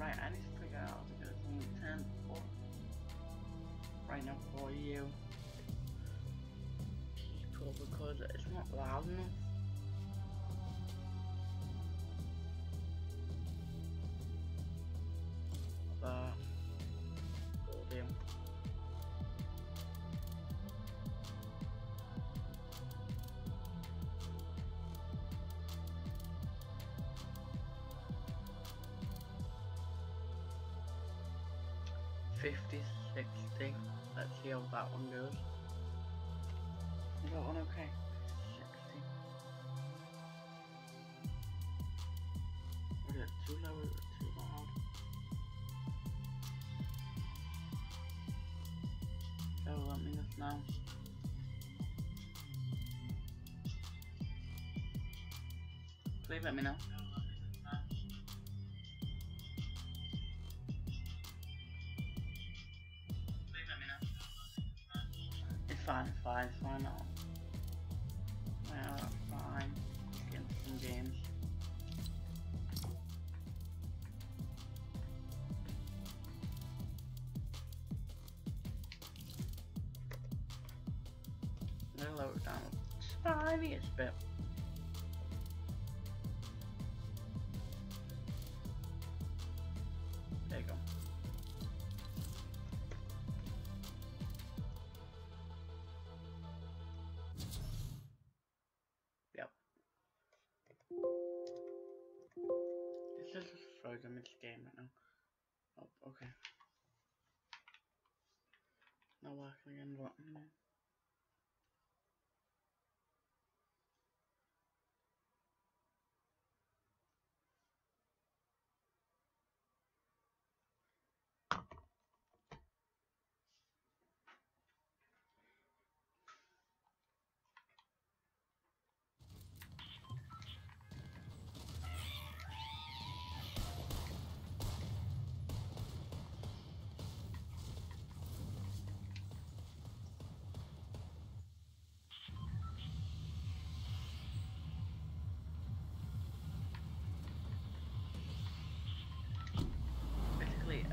Right, I need to figure out how to get something 10 for right now for you. People because it's not loud enough. 50, 60. Let's see how that one goes. Is that one okay? 60. Was it too low? Was too loud? So oh, let me just know. Please let me know. Tiniest bit. There you go. Yep. It's just frozen this game right now.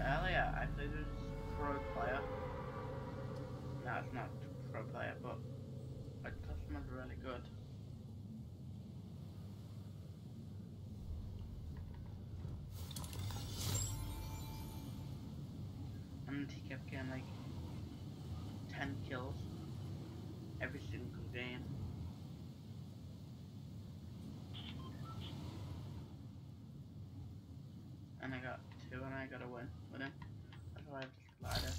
Earlier uh, I played with pro player. No, it's not pro player, but my customer's really good. And he kept getting like 10 kills every single game. And I got two and I got a win with him. That's why I just lied it.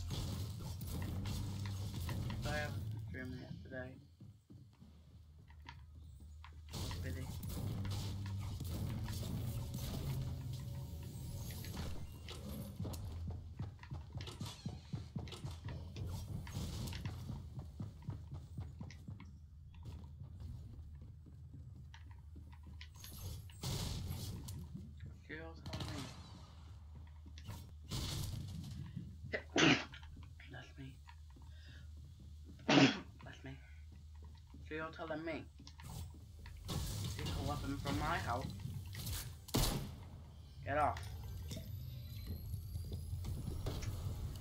So I haven't streamed it today. Was busy. Girls on me. That's me. That's me. So you're telling me take a weapon from my house? Get off.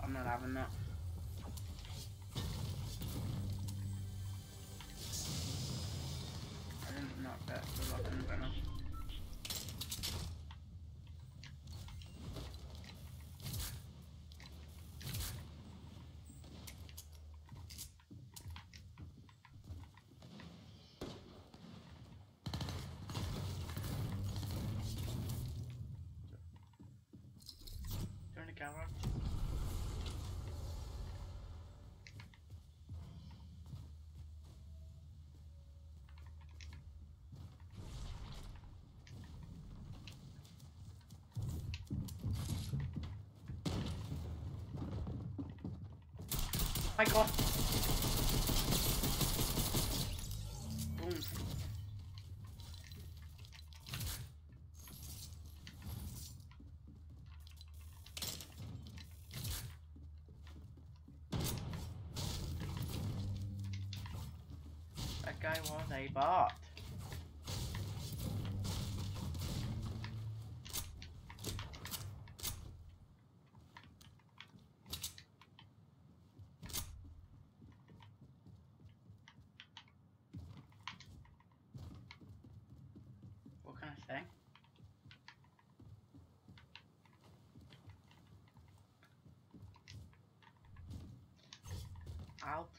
I'm not having that. Camera. My god. That guy was a bot.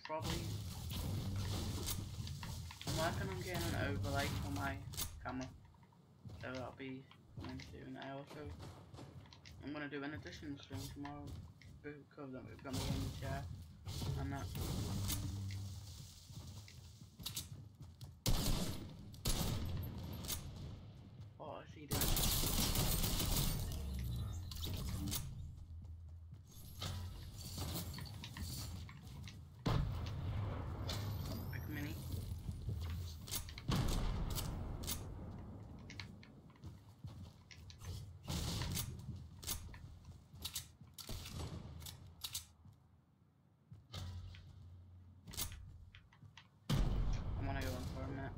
probably. I'm an overlay for my camera, so that'll be coming soon. I also, I'm gonna do an addition stream tomorrow because we've got my gaming chair and that. What is he doing? Big mini. I'm gonna go in for a minute.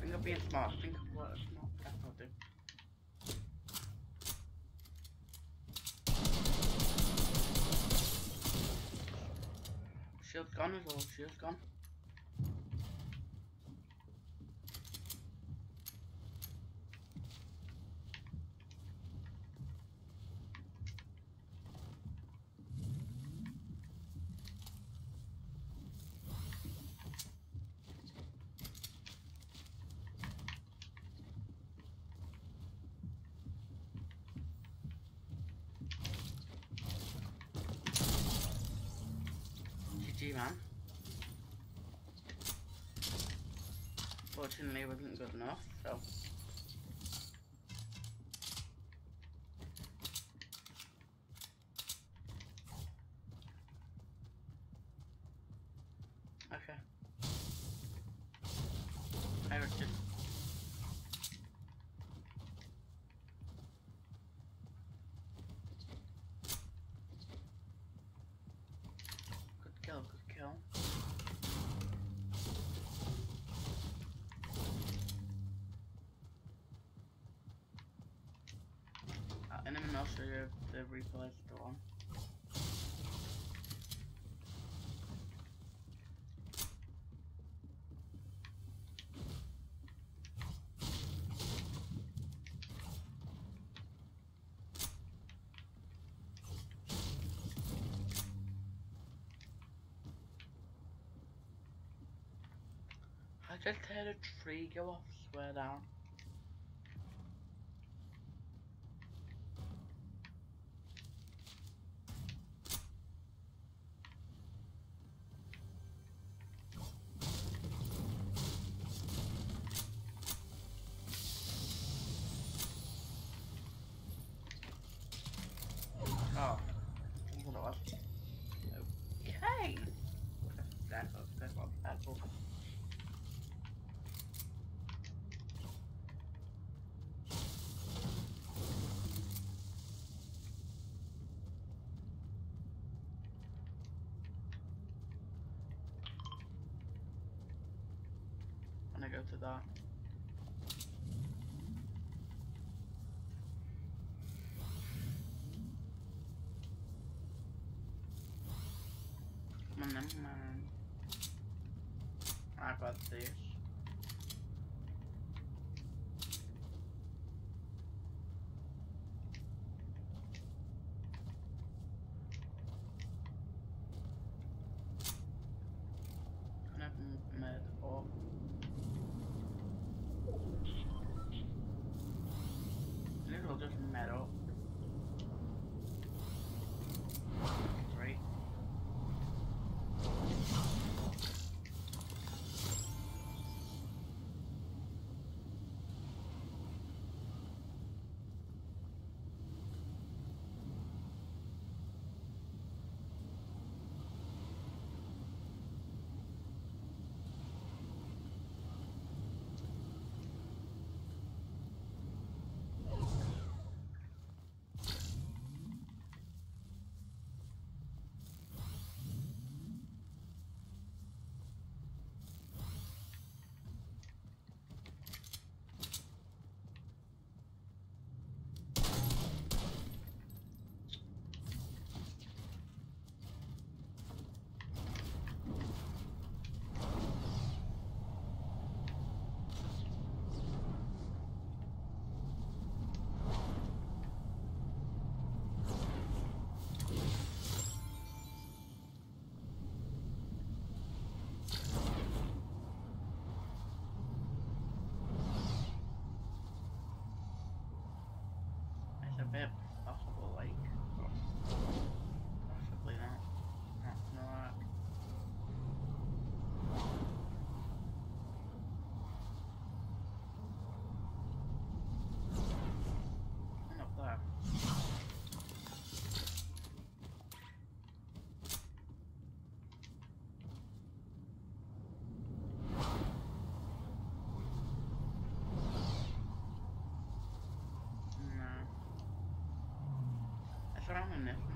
Think of being smart. Think of what a smart person will do. Shield's gone as well. Shield's gone. GG man. Fortunately it wasn't good enough, so. Okay. Hi Richard. Good kill, good kill. Uh, and then If the replay. I just heard a tree go off, swear down. Oh, that's what it was. Okay. That's what, that's what, that's what. To that. Come on then, man. I got this. on this.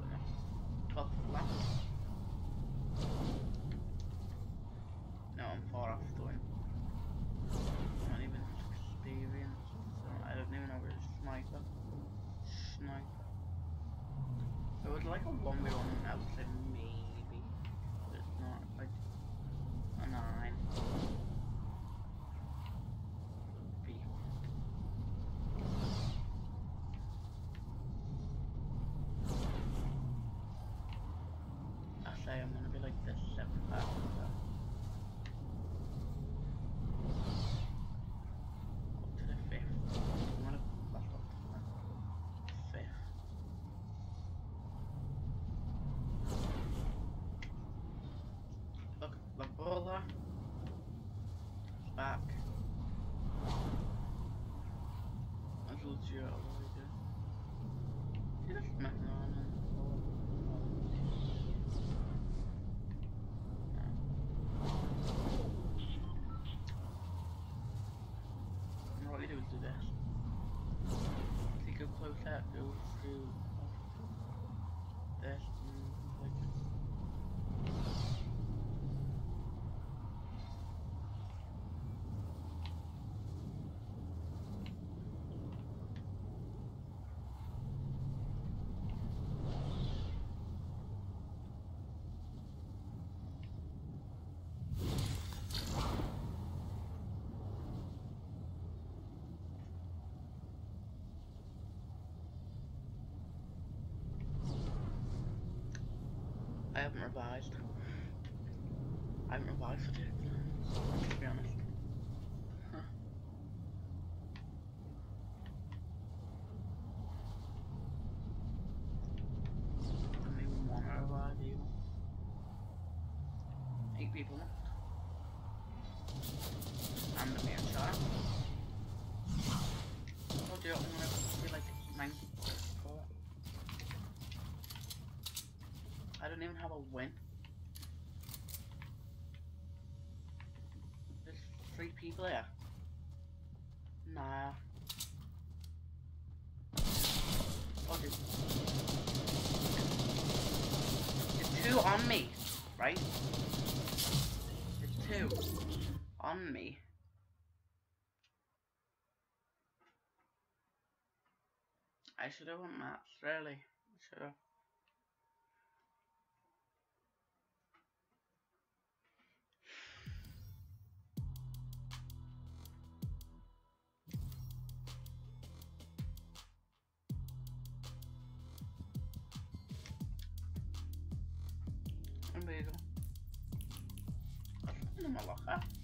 that goes through haven't revised. I haven't revised for this. old. There's three people here. Nah. Oh, there's, there's two on me, right? There's two on me. I should have won maps, really. I should have. Ha ha ha.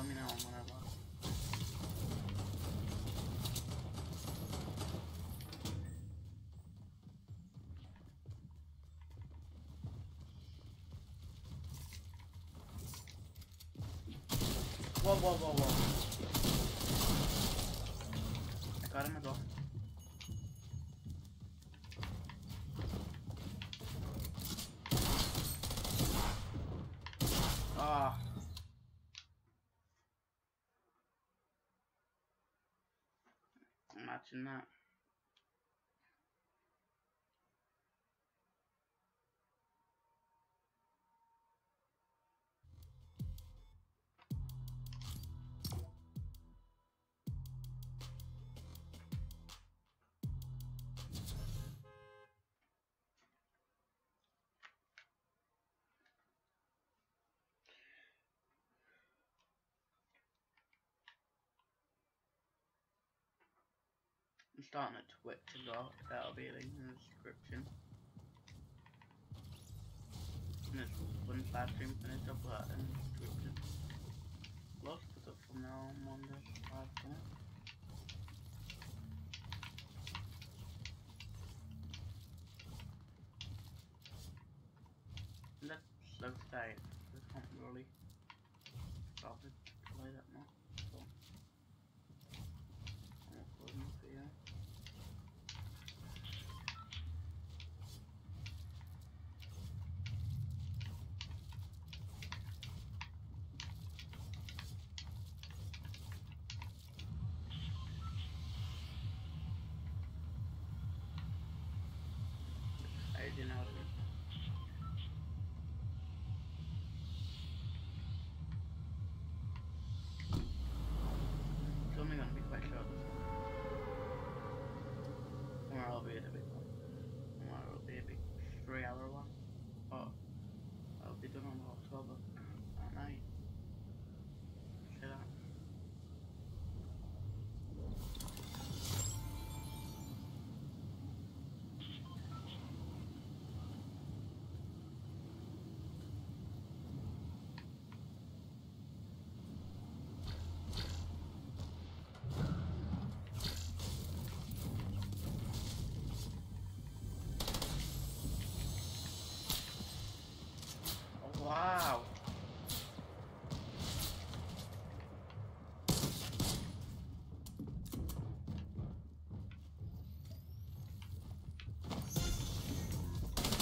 fome não, mano, agora. Boa, boa, boa, boa. Caramba, dó. Imagine that. I'm starting a Twitch as well. That'll be in the description. And one live stream finished up that in the description. Put up from now on Monday, 5 minutes. Let's. I can't really bother to play that much.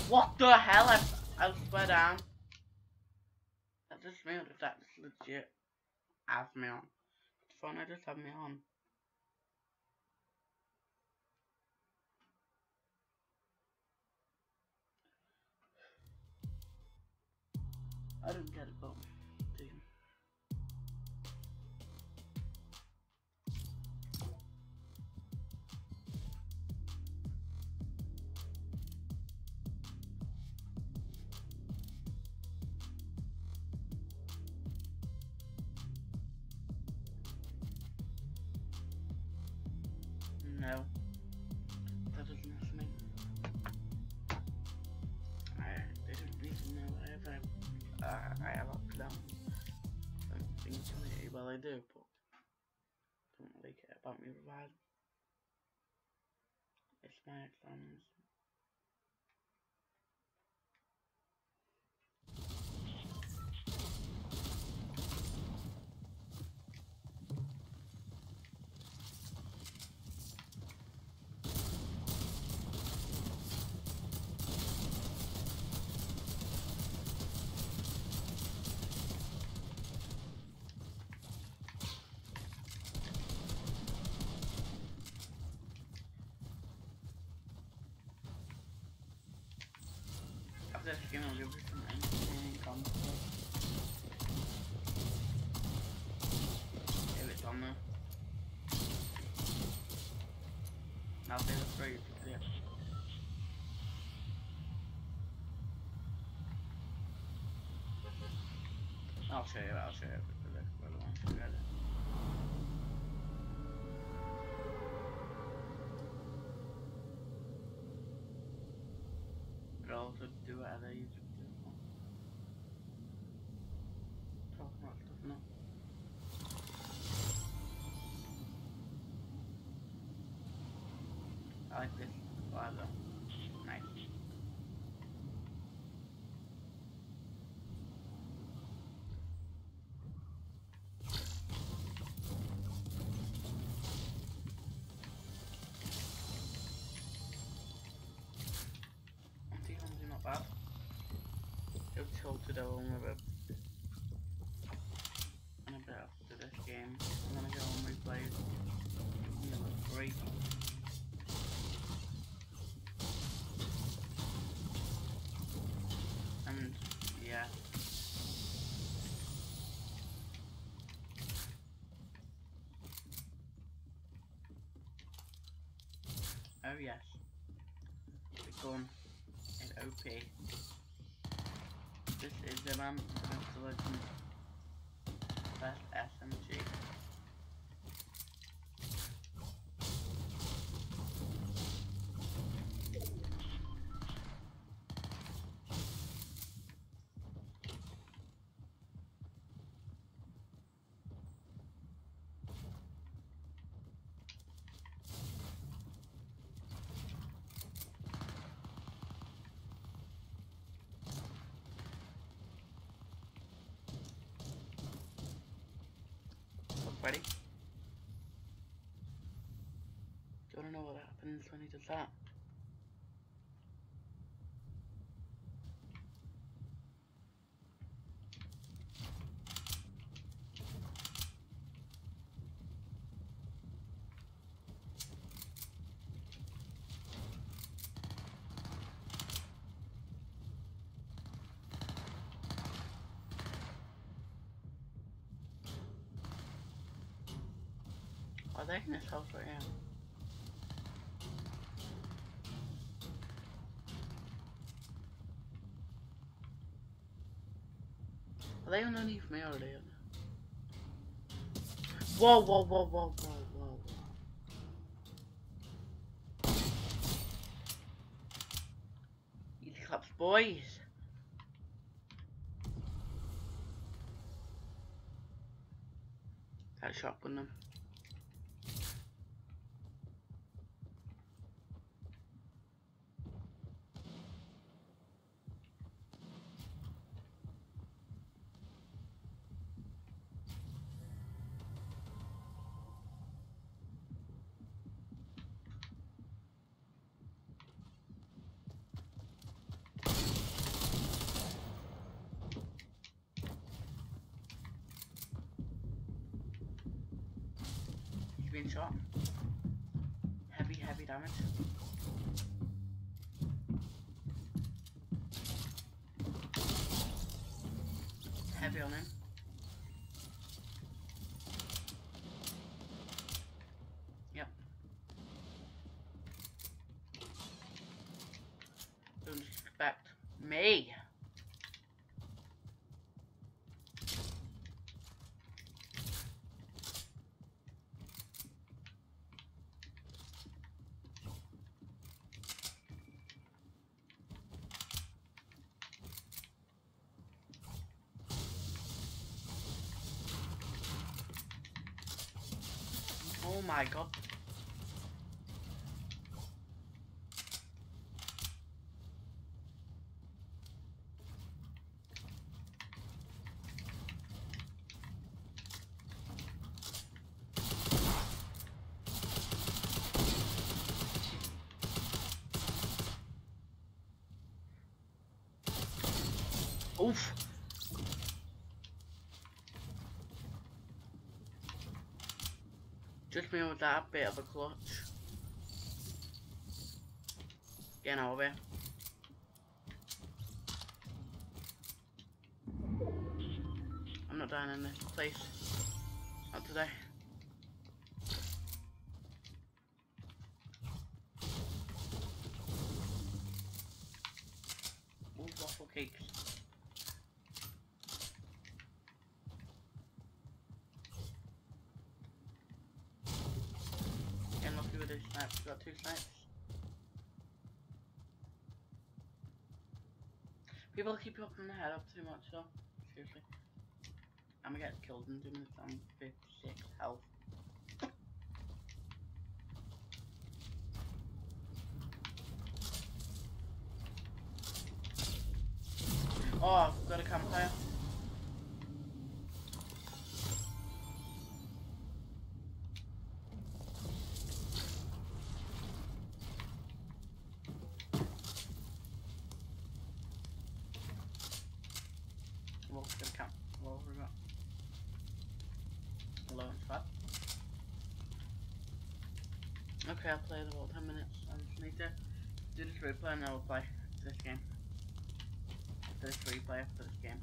What the hell? I, I swear down. That just me or does that just legit have me on? Phone I just have me on. This game, I'll give you some entertaining content. If it's on there. I'll say the three to. I'll show you, I'll show you I like this plaza. Nice. I think I'm doing not bad. Go Tilted to the one. Oh yes. The gun is OP. This is the man of the legend. Ready? Do you wanna know what happens when he does that? Are they in this house right now? Are they underneath me or? Whoa, whoa, whoa, whoa, whoa, whoa, whoa. Easy claps, boys. That shotgun them. He's being shot. Heavy, heavy damage. Heavy on him. Yep. Don't expect me. Oh my god. Oof. Me with that bit of a clutch. Getting out of here. I'm not dying in this place. Not today. Got two snipes. People keep popping their head up too much though. Seriously. I'm gonna get killed in two minutes. I'm 56 health. Oh, I've got a campfire. we'll get a camp. What have we got? Launch pad. Okay, I'll play the whole 10 minutes. I just need to do this replay and I will play this game. This replay for this game.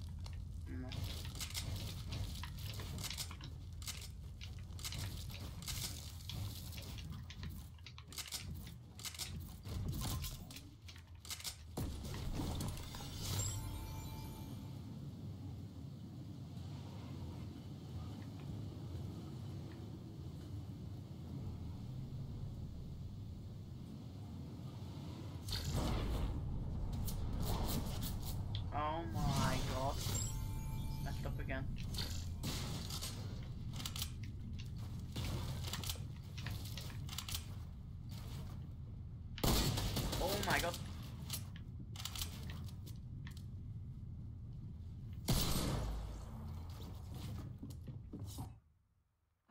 My god.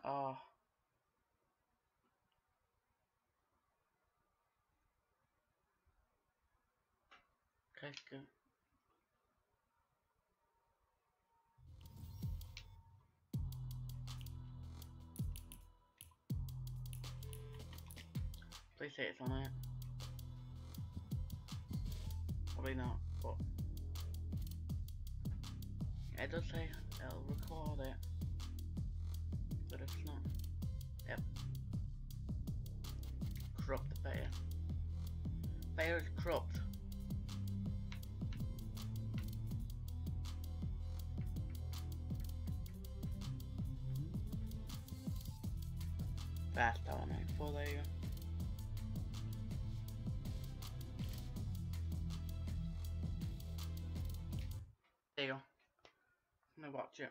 Oh. Okay, good. Please say it's on it. Probably not, but it does say it'll record it. But it's not, yep. Corrupt the player. Player is corrupt. 94, there you go. There you go. I'm gonna watch it.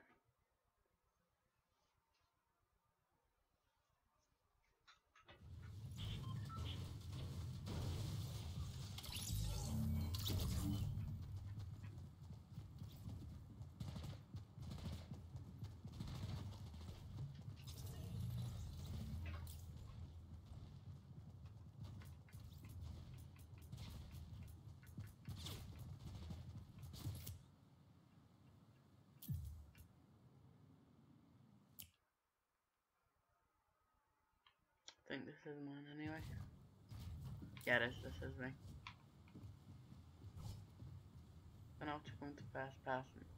Think this is mine anyway. Yeah, this, this is me. And I'll just go into fast passing.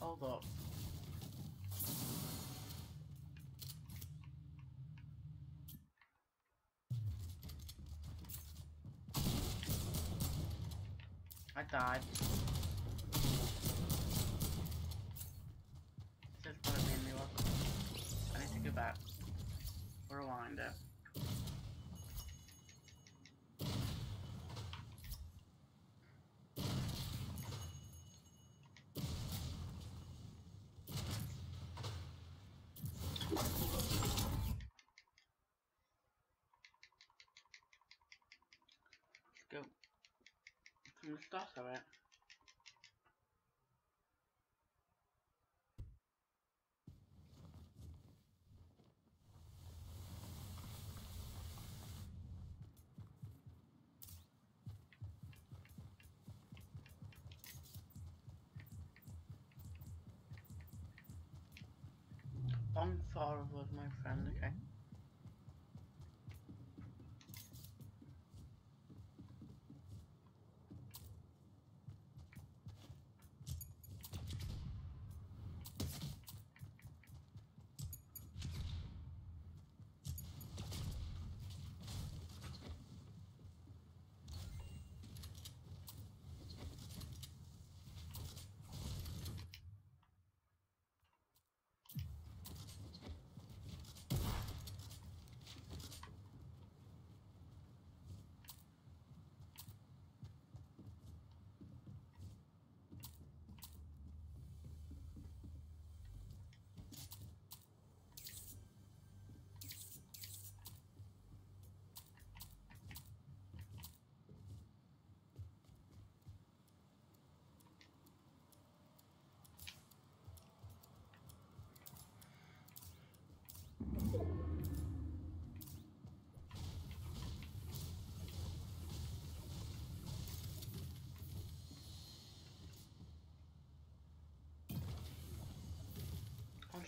Hold up. I died. This is gonna be me. I need to go back. Rewind it. From the start of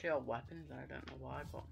got weapons, I don't know why, but...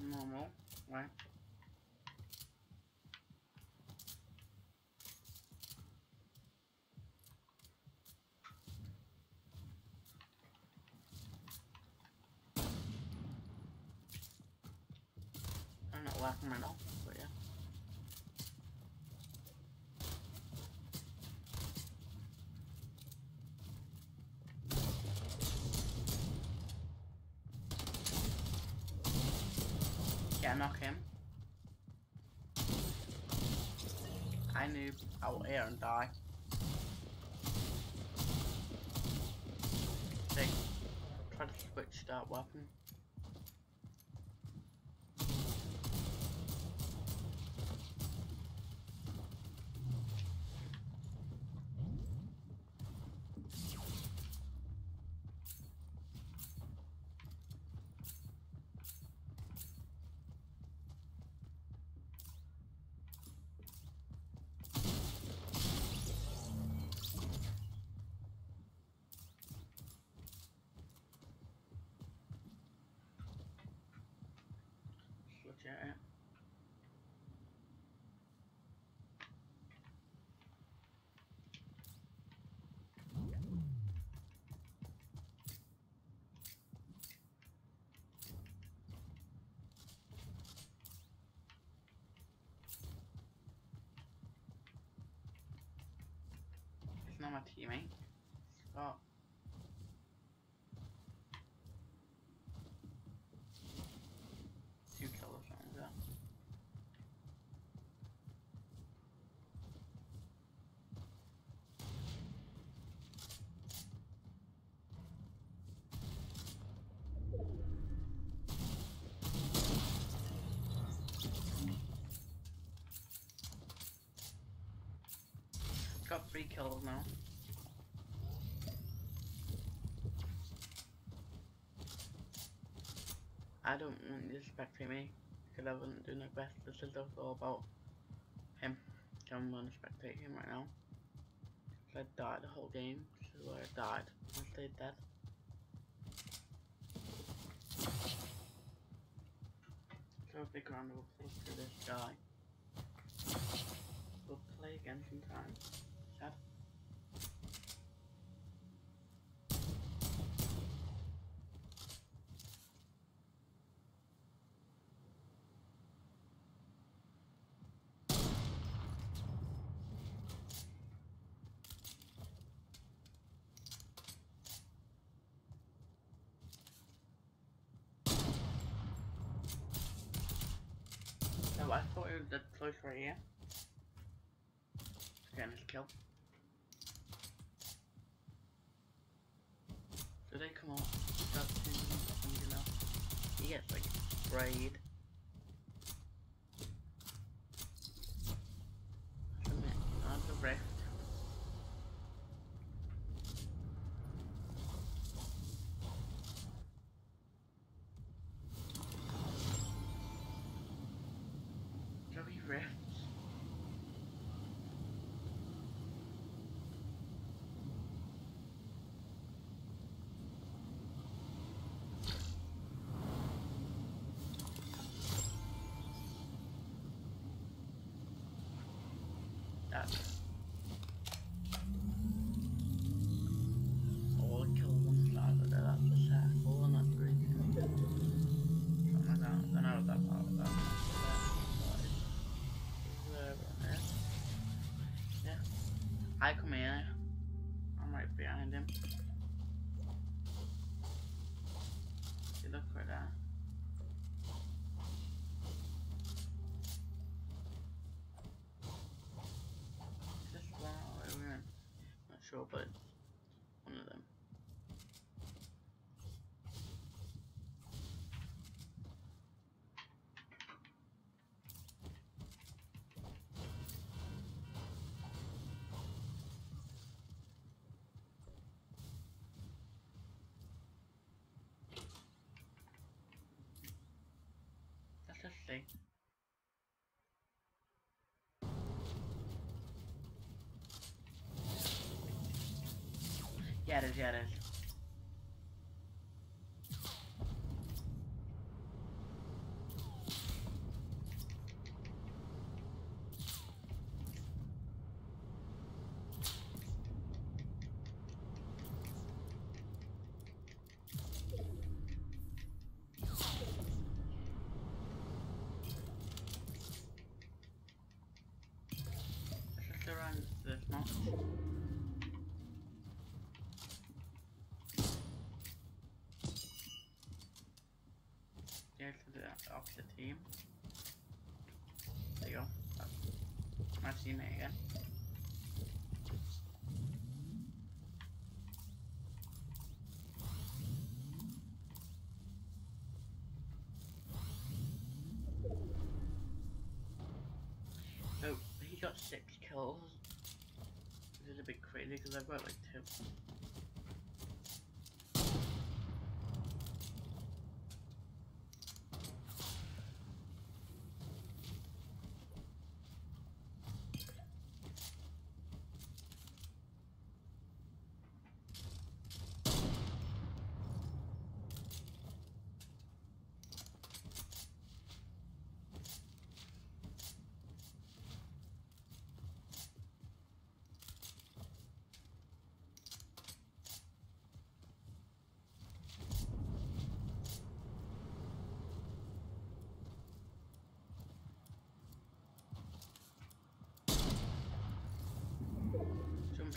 Normal, right? I'm not laughing right now, but yeah. Yeah, knock him. I knew I will air and die. See, try to switch that weapon. It. It's not my teammate. Scott. Two kills on that. Got three kills now. I don't want you to spectate me because I wasn't doing the best. This is all about him. So I'm gonna spectate him right now. I died the whole game. This is where I died. I stayed dead. So a big round of applause for this guy. We'll play again sometime. Was the close right here. Again, let's kill. So they come know. He gets like sprayed. Submit on the rift. Joey rifts. That. Oh, I killed sure, but one of them. That's a thing. It is, yeah, it is. Let's just around this much. Yeah, opposite team. There you go. That's my teammate again. So he got six kills. Which is a bit crazy because I've got like two.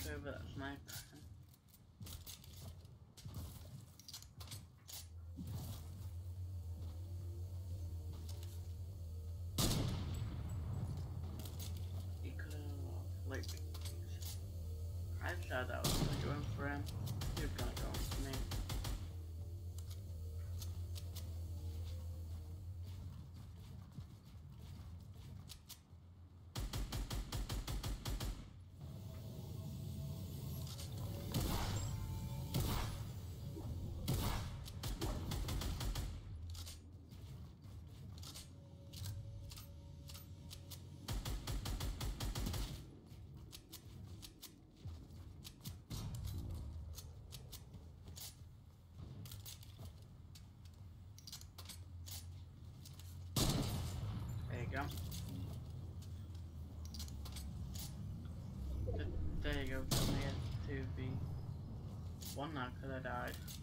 Over that sniper. He like, I thought that was gonna go for him. He was go, from here to be one now because I died.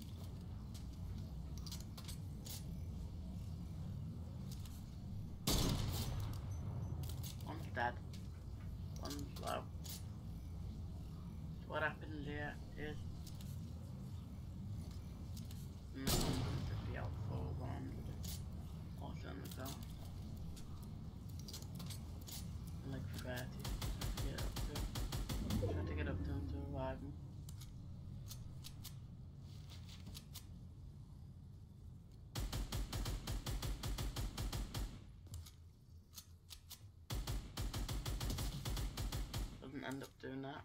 End up doing that.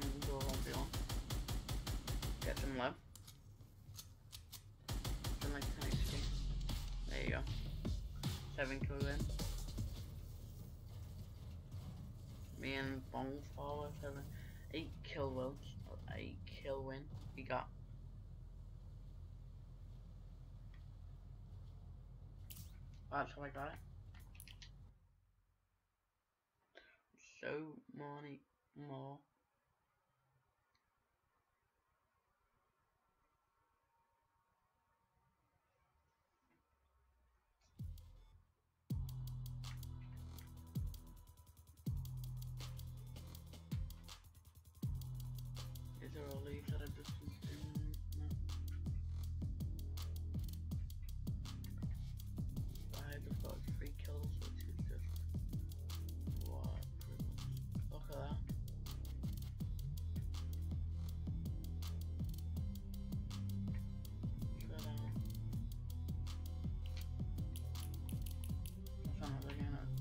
And door won't be on. Get some low. Then like 10 HP. There you go. Seven kill in. Me and Bongfall are seven. Eight kill wins. Eight kill win. We got. That's how I got it. So many more.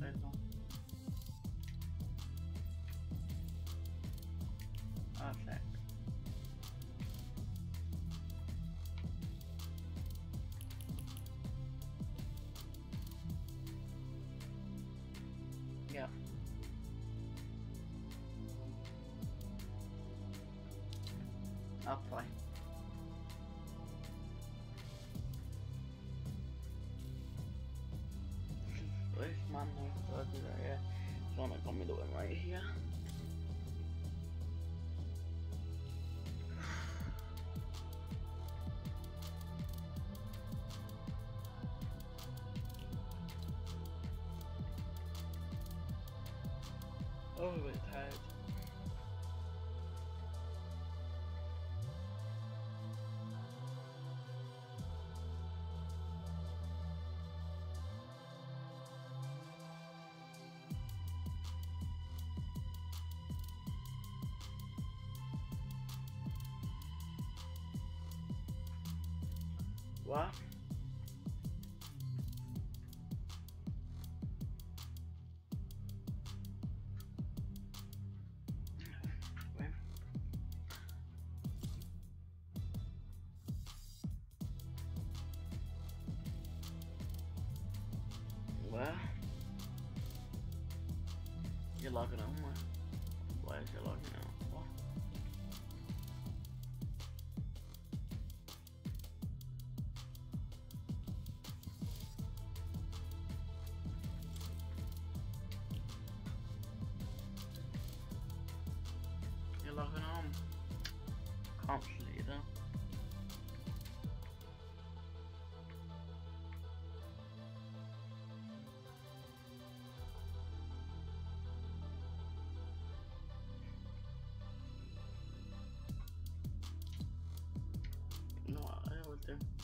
raison. Perfect. Yeah. Apply. One that got me the one right here. Oh, I'm tired. You're logging on. What? Why is you logging on? What? You're logging on. Can't I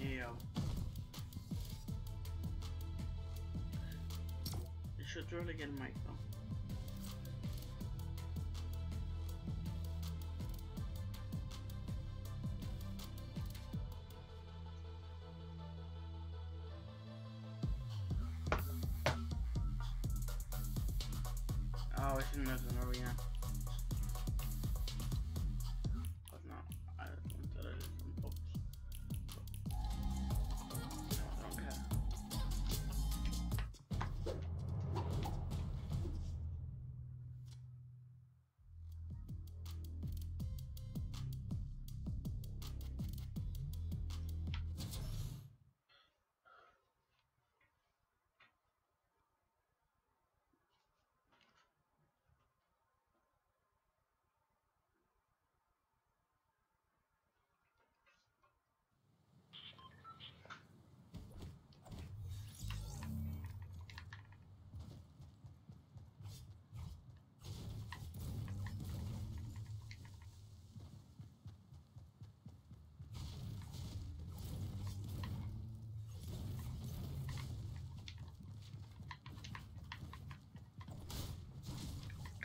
Yeah. You should really get a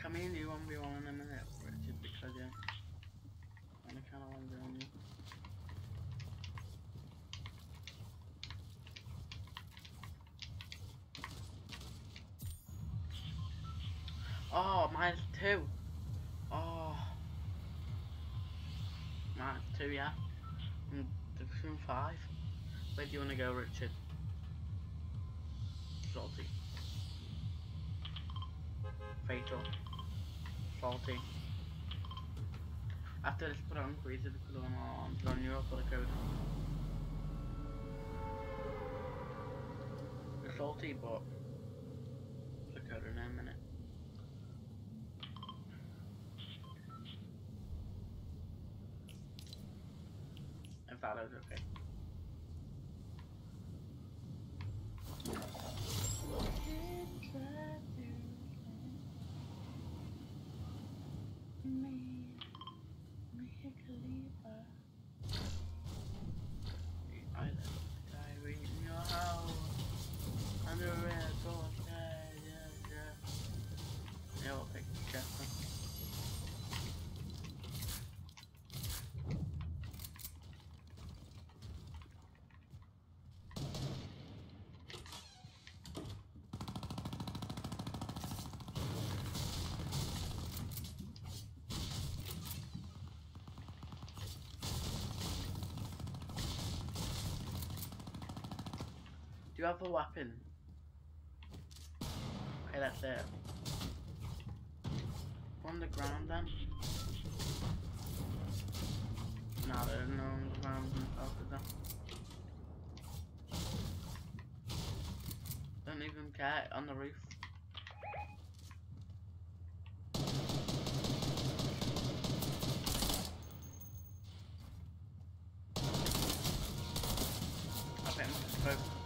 Can me and you 1v1 in a minute, Richard, because yeah. I kinda wanna do on you. Oh, minus two. Oh. Minus two, yeah. Mm, and division five. Where do you want to go, Richard? Salty. Fatal. Salty. After this put on created the cologne on on Europe for the code. It's salty but the code in a minute. If that is okay. you have a weapon? Okay, that's it. On the ground then? No, there's no on the ground after that. Don't even care, on the roof. Okay, I'm just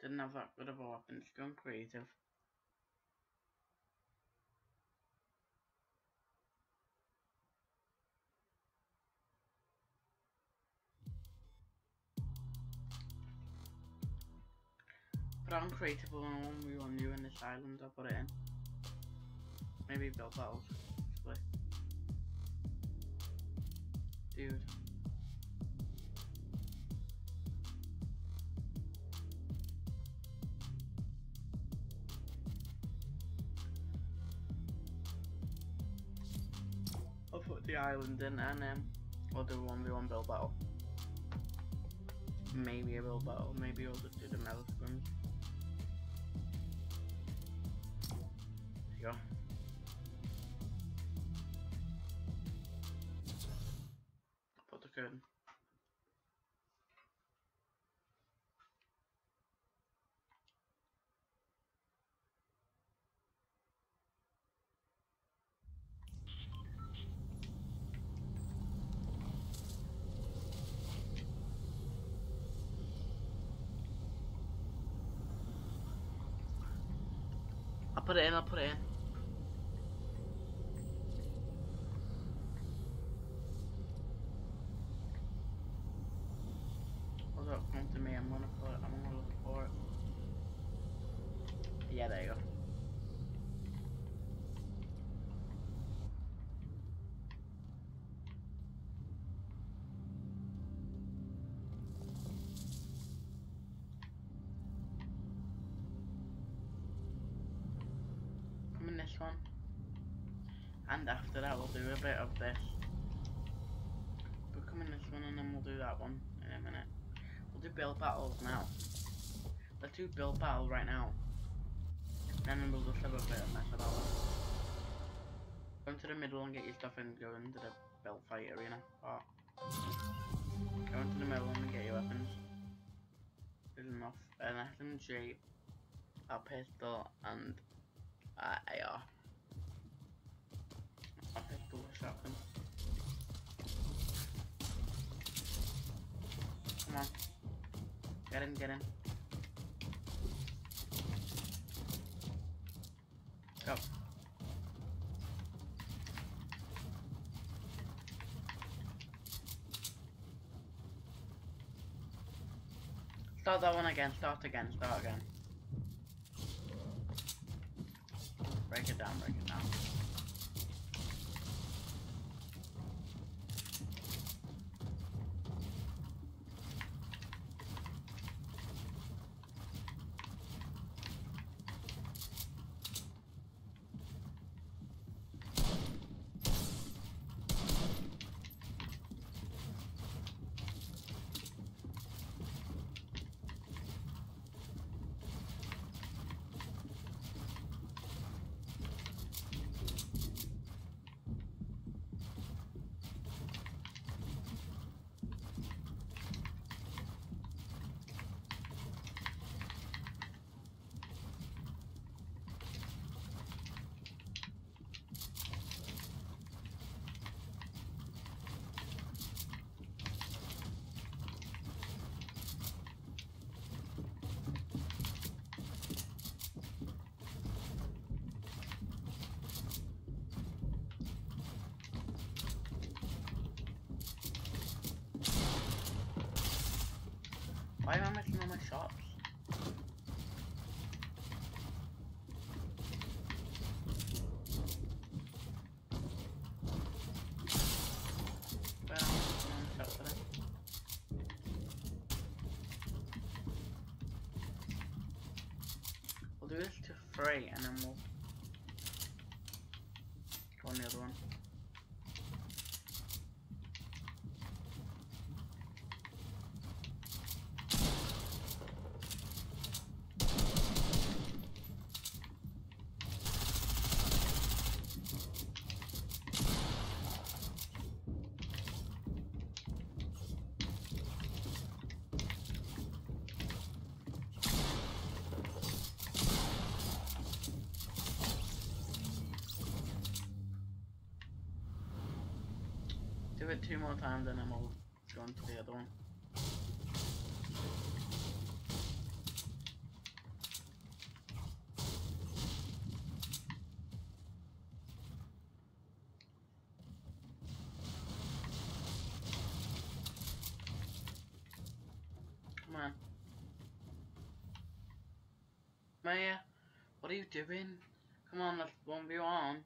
Didn't have that good of a weapon. It's going creative. But I'm creative when we want you in this island, I'll put it in. Maybe build battles. Dude. In and um, we'll do 1v1 build battle. Maybe a build battle, maybe we'll just do the metal scrims. There you go. Put the curtain. Put it in, I'll put it in. One. And after that we'll do a bit of this. In this one and then we'll do that one in a minute. We'll do build battles now. Let's do build battle right now. Then we'll just have a bit of methodology. Go into the middle and get your stuff and go into the build fight arena part. Go into the middle and get your weapons. Good enough. An SMG, a pistol, and Ah AR. I picked the shotgun. Come on. Get in, get in. Go. Start that one again, start again, start again. Break it down, break it down. Do it two more times and then we'll go on to the other one. Come on. Maya, what are you doing? Come on, let's 1v1.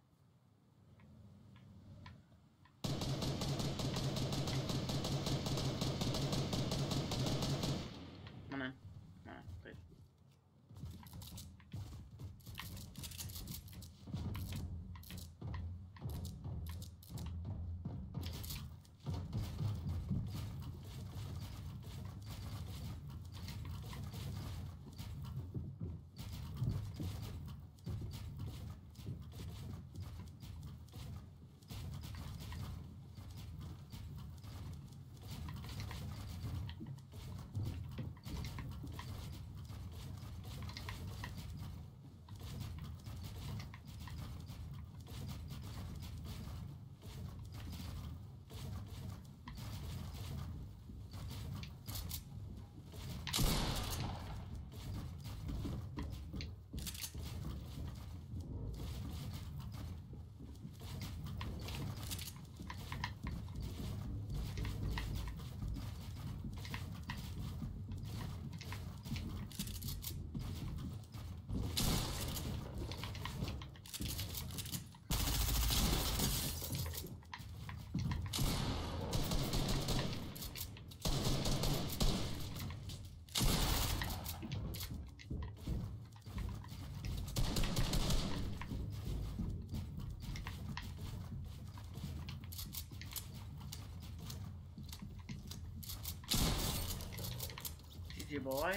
GG boy,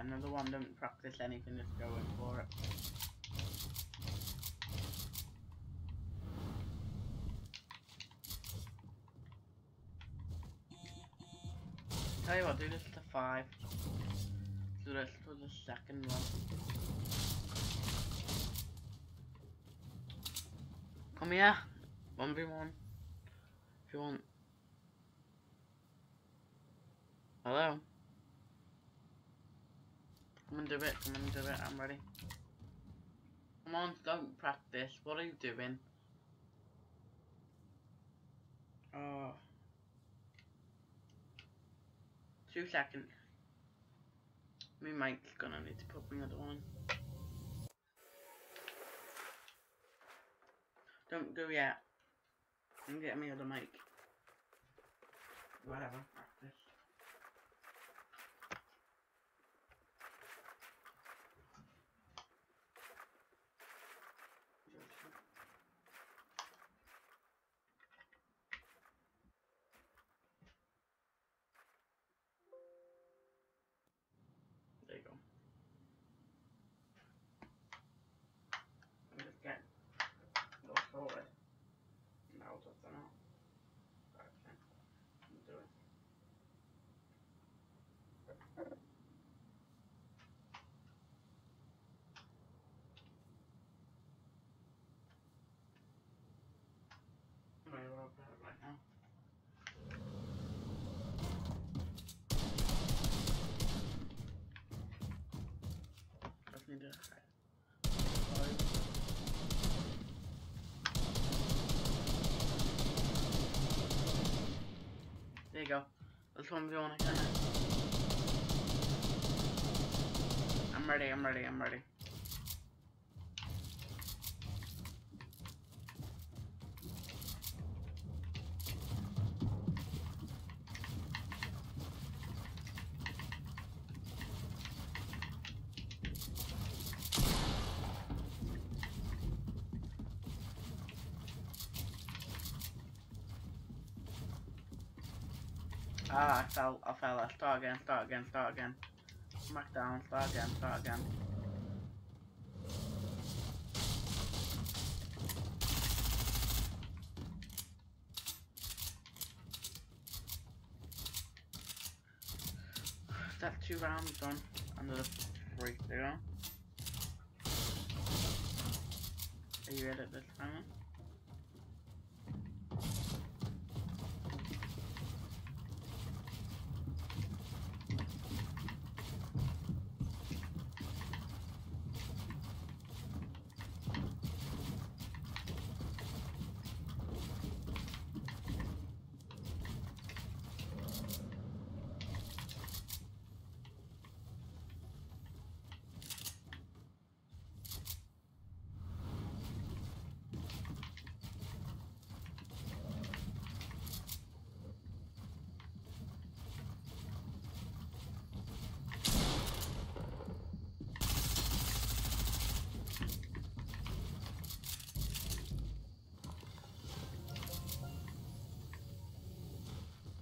another one didn't practice anything, just going for it. Tell you what, do this to five. Do this for the second one. Come here, 1v1. If you want. Hello? Come and do it, come and do it, I'm ready. Come on, don't practice. What are you doing? Oh. Two seconds. My mic's gonna need to put my other one. Don't go yet. I'm getting my other mic. Whatever, practice. There you go. I'm just getting go forward. Now just them out. Okay. Do it. Might as well put it right now. Just need to Five. There you go. One we want to I'm ready, I'm ready, I'm ready. Ah, I fell, I fell. I start again, start again, start again. Smackdown, start again, start again. That's two rounds done. Another three to go. Are you ready this time?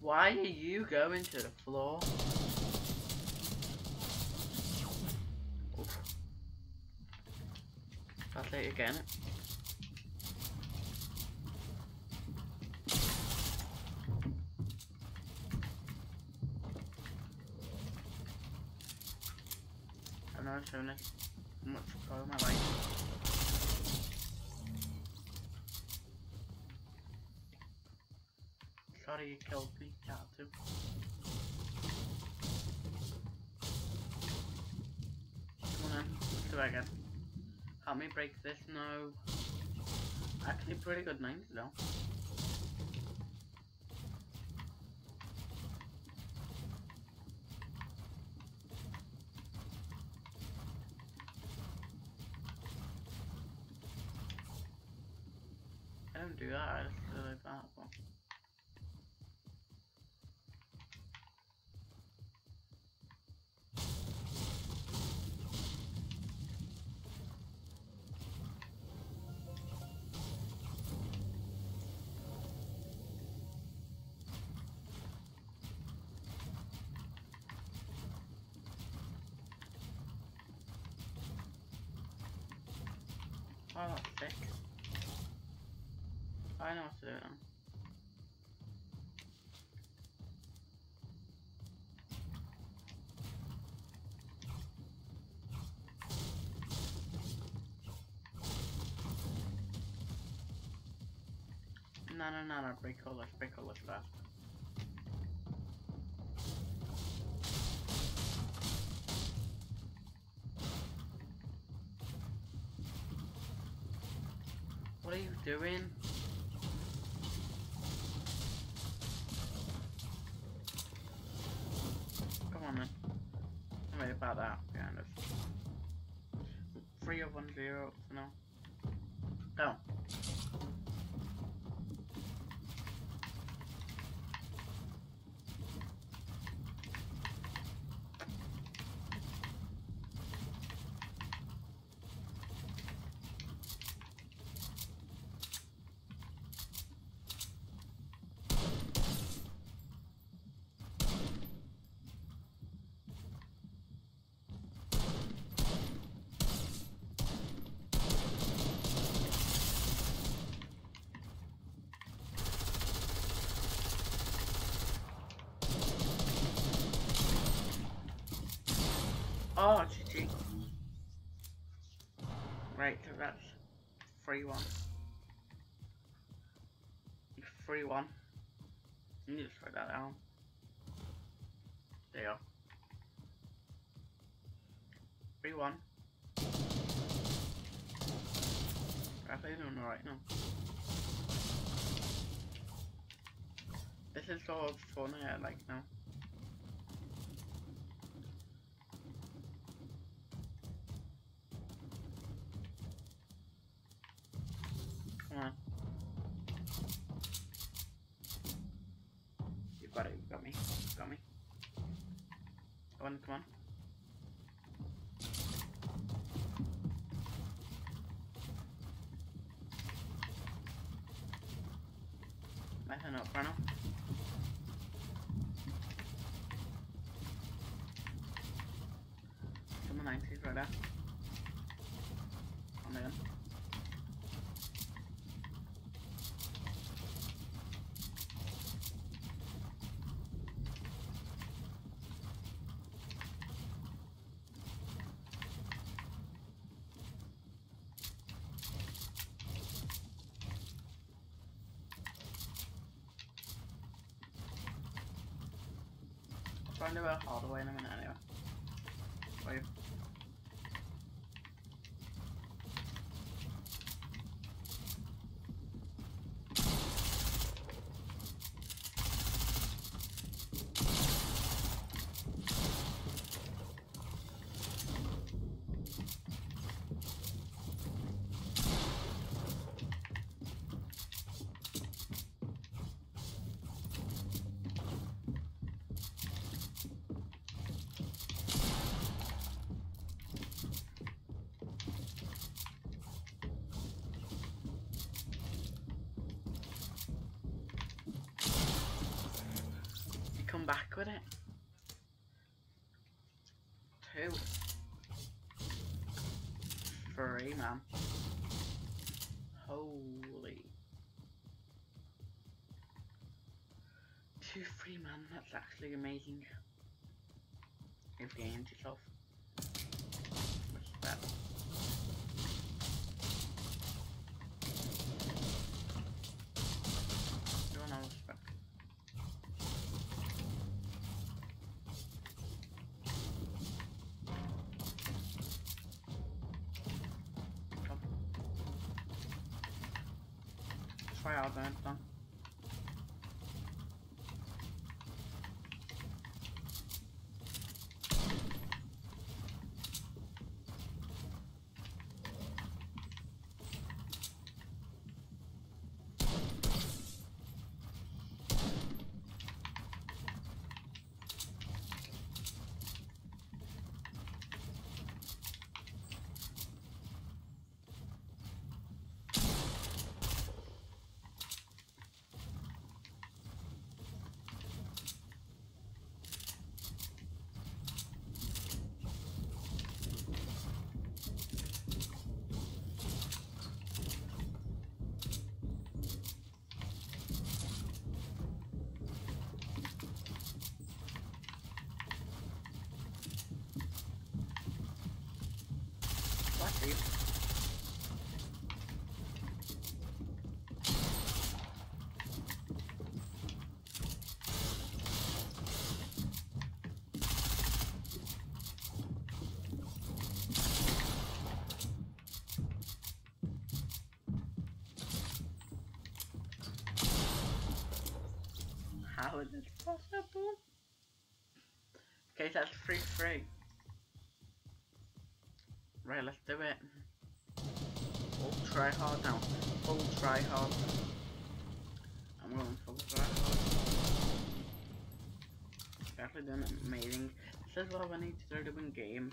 Why are you going to the floor? I'll say it again. I've never shown it much in my life. Sorry you killed Tattoo. Come on then, do it again. Help me break this, no. Actually pretty good names though. I don't do that, I just do like that. But... Oh, that's sick. I know what to do now. No, no, no, no, this, break all this fast. doing? Come on then. Sorry about that, kind of. Three or one zero. Oh, GG. Right, so that's 3 1. 3 1. You need to write that down. There you go. 3 1. I I'm doing alright now. This is sort of fun I like now. Come on. You got it, you got me. You got me. Come on, come on. Messing up, Bruno. Come on, 90s right there. On again. Trying to do all the way in a minute anyway. Wait. You come back with it. Two. Three, man. Holy. Two, free, man. That's actually amazing. You've gained yourself. Respect. Try out then, done. creep. How is this possible? Okay, that's free free. Right, let's do it. Full try hard now. Full try hard. I'm going full try hard. Actually doing amazing. This is what I need to start doing games.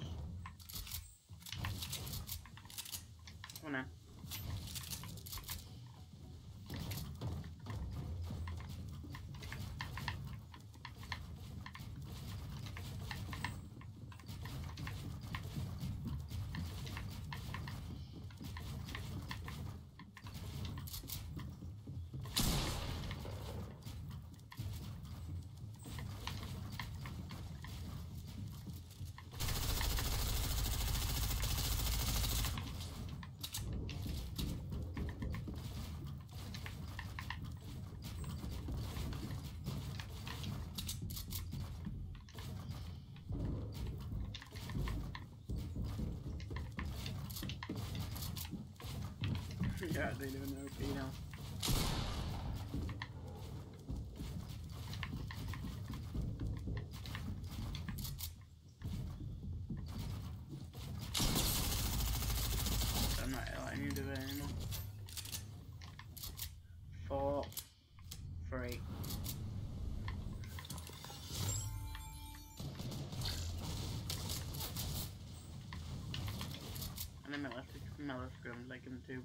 Yeah, they live in okay now. I'm not allowing you to that anymore. Four, three. And I'm left, I'm left, I'm like in the tube.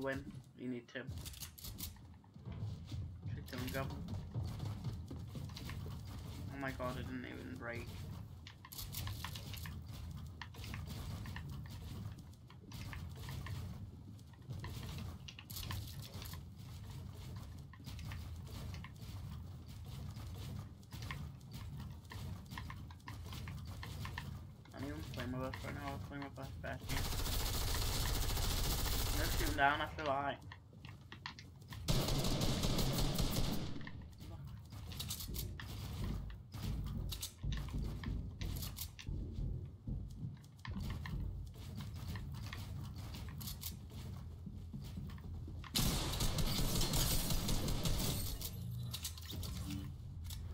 for we need to trick them and go. Oh my god, it didn't even break. Down.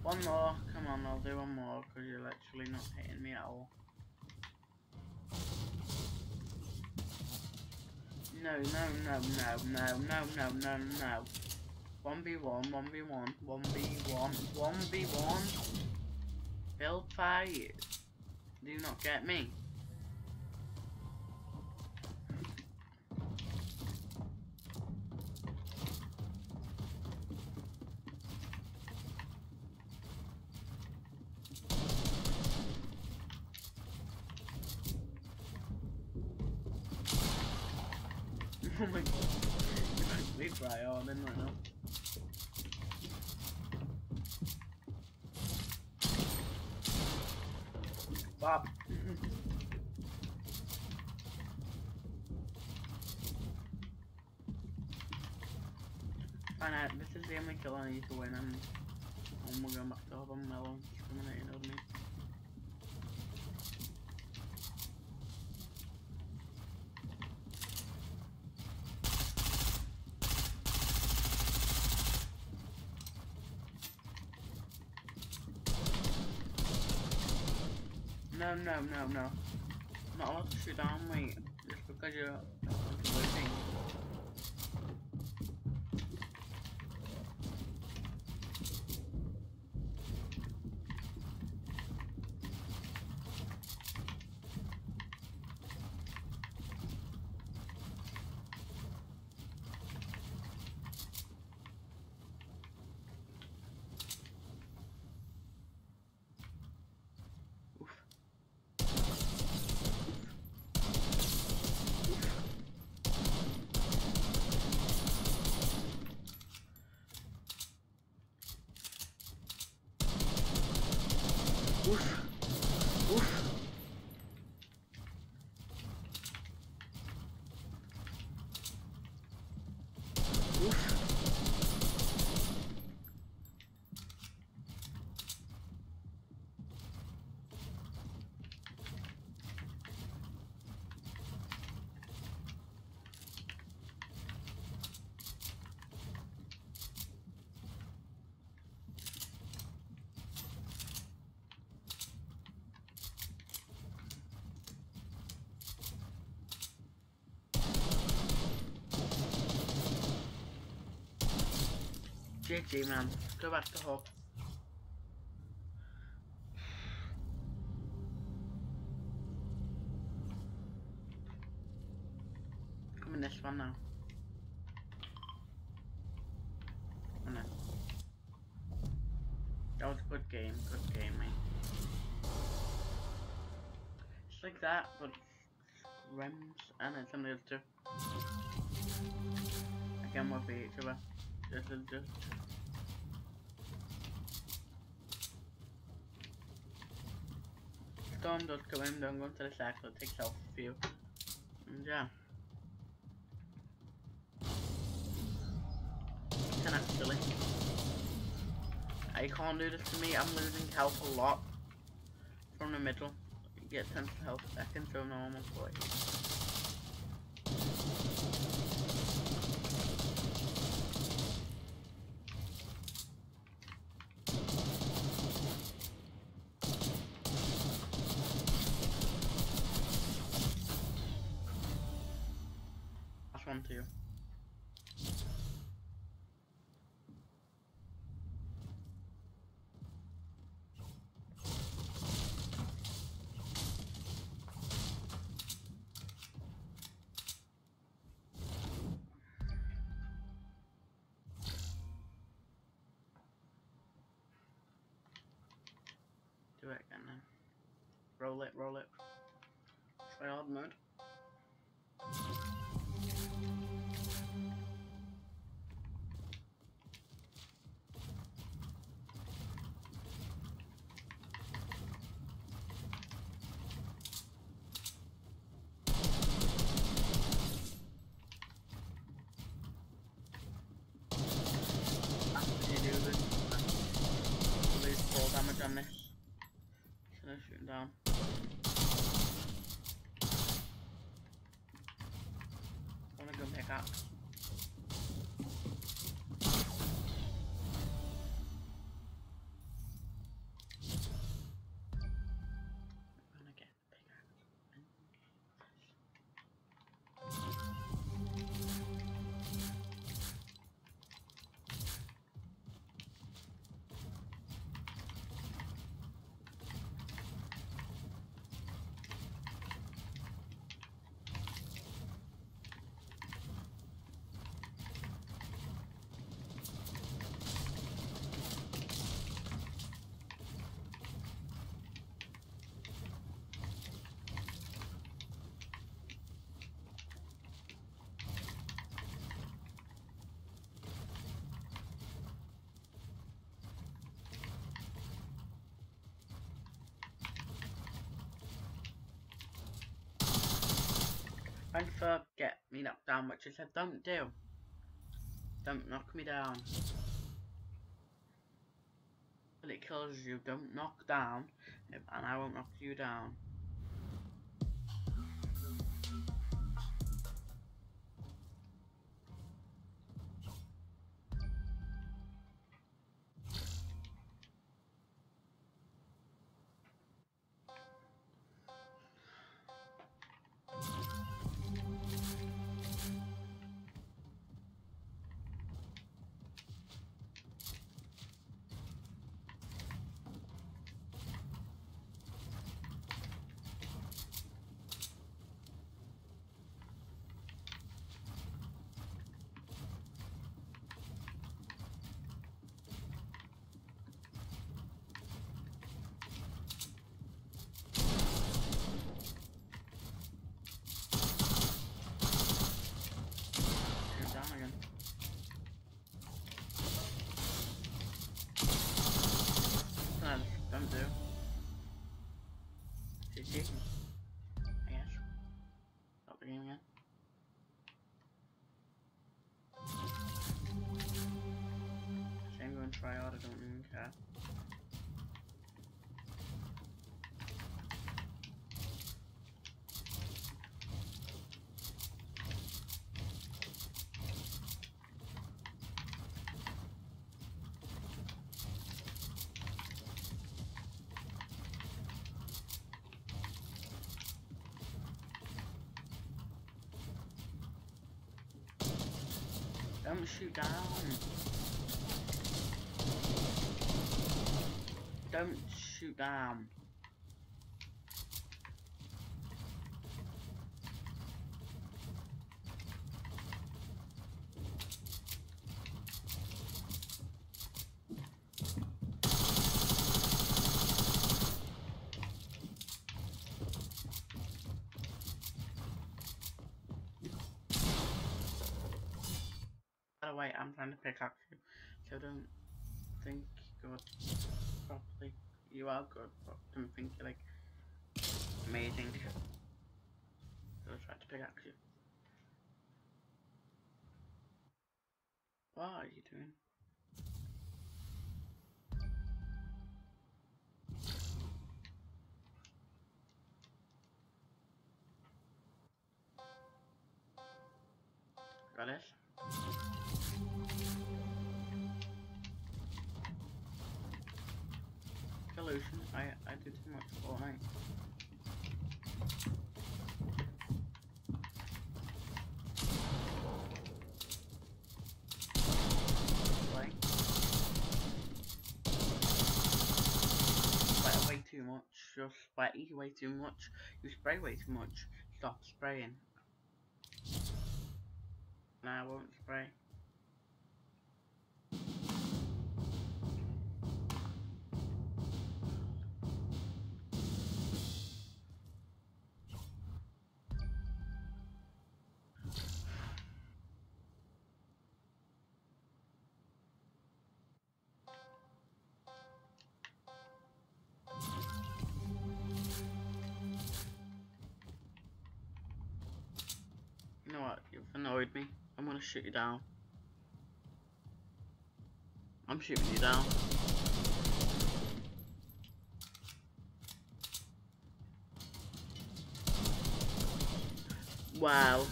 One more, come on, I'll do one more No, no, no, no, no, no, no, no, no. 1v1, 1v1, 1v1, 1v1. Build fires. Do not get me? I'm I need to win. I'm, oh my I'm gonna hope I'm discriminating me. No, no, no, no. I'm not allowed to shoot down, wait. Just because you're, you're. GG man. Go back to hub. Come in this one now. Come on. That was a good game, good game, mate. It's like that, but Rems and it's something else too. Again, we'll be each other. Just, just, just. Storm does come in, don't go into the circle, it takes few. And yeah. Can actually. I can't do this to me, I'm losing health a lot from the middle. Get 10 health back into a normal place. One too. Do it again then. Roll it, roll it. Try hard mode. I Thanks for get me knocked down, which I said don't do. Don't knock me down. But it kills you, don't knock down, and I won't knock you down. I Come shoot down. Don't shoot down. Pickaxe you, so don't think you're properly. You are good, but don't think you're like amazing. So I tried to pickaxe you. What are you doing? Got it? Solution. I I did too much. Oh, Sweat way too much. You're sweaty way too much. You spray way too much. Stop spraying. Nah, I won't spray. You've me. I'm gonna shoot you down. I'm shooting you down. Wow.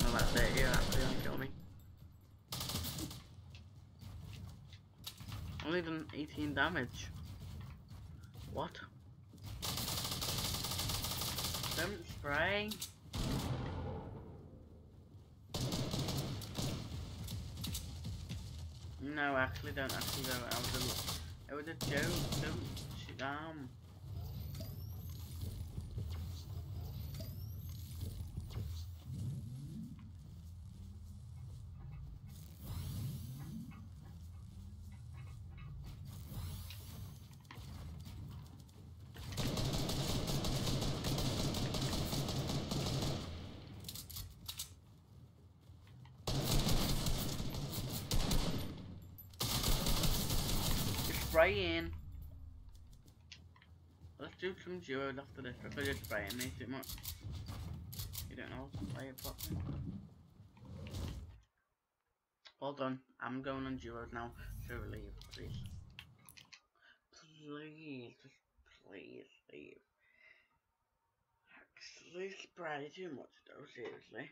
No, that's it. You're actually gonna kill me. Only done 18 damage. What? Don't spray. No, actually, don't actually go out of the... It was a joke. Don't... Damn. Spraying. Let's do some duos after this because you're spraying me too much. You don't know how to play it properly. Well done. I'm going on duos now. So leave, please. Please, just please leave. Actually spray too much though, seriously.